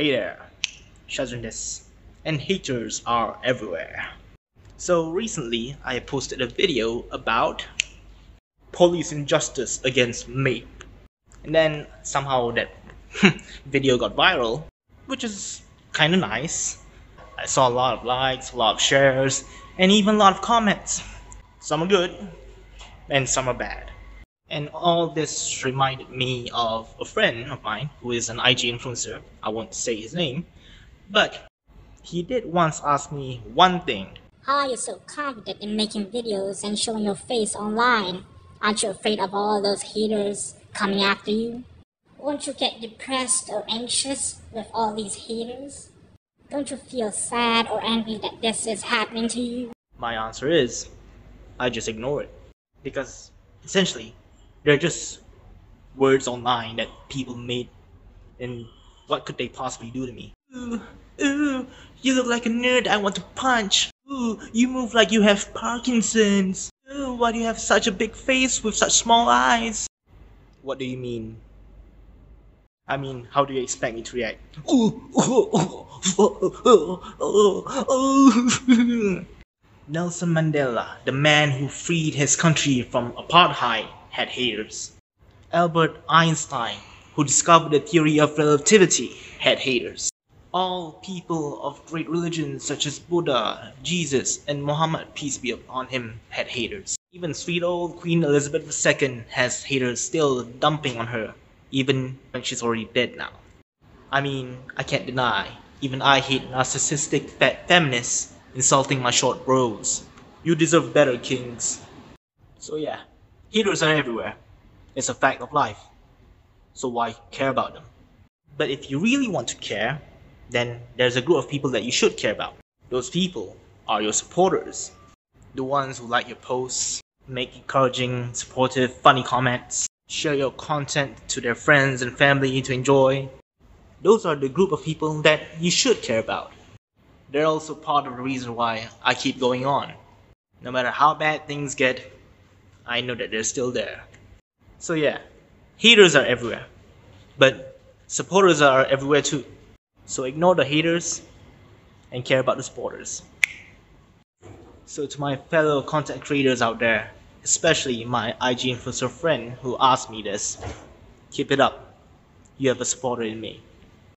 Hey there, Shazrin this, and haters are everywhere. So recently, I posted a video about police injustice against MAPE. And then somehow that video got viral, which is kinda nice. I saw a lot of likes, a lot of shares, and even a lot of comments. Some are good, and some are bad. And all this reminded me of a friend of mine who is an IG influencer. I won't say his name, but he did once ask me one thing. How are you so confident in making videos and showing your face online? Aren't you afraid of all those haters coming after you? Won't you get depressed or anxious with all these haters? Don't you feel sad or angry that this is happening to you? My answer is I just ignore it. Because essentially, they're just words online that people made, and what could they possibly do to me? Ooh, ooh, you look like a nerd I want to punch. Ooh, you move like you have Parkinson's. Ooh, why do you have such a big face with such small eyes? What do you mean? I mean, how do you expect me to react? Nelson Mandela, the man who freed his country from apartheid, had haters. Albert Einstein, who discovered the theory of relativity, had haters. All people of great religions such as Buddha, Jesus, and Muhammad, peace be upon him, had haters. Even sweet old Queen Elizabeth II has haters still dumping on her, even when she's already dead now. I mean, I can't deny, even I hate narcissistic fat feminists insulting my short bros. You deserve better, kings. So yeah, haters are everywhere. It's a fact of life. So why care about them? But if you really want to care, then there's a group of people that you should care about. Those people are your supporters. The ones who like your posts, make encouraging, supportive, funny comments, share your content to their friends and family to enjoy. Those are the group of people that you should care about. They're also part of the reason why I keep going on. No matter how bad things get, I know that they're still there. So yeah, haters are everywhere. But supporters are everywhere too. So ignore the haters and care about the supporters. So to my fellow content creators out there, especially my IG influencer friend who asked me this, keep it up. You have a supporter in me.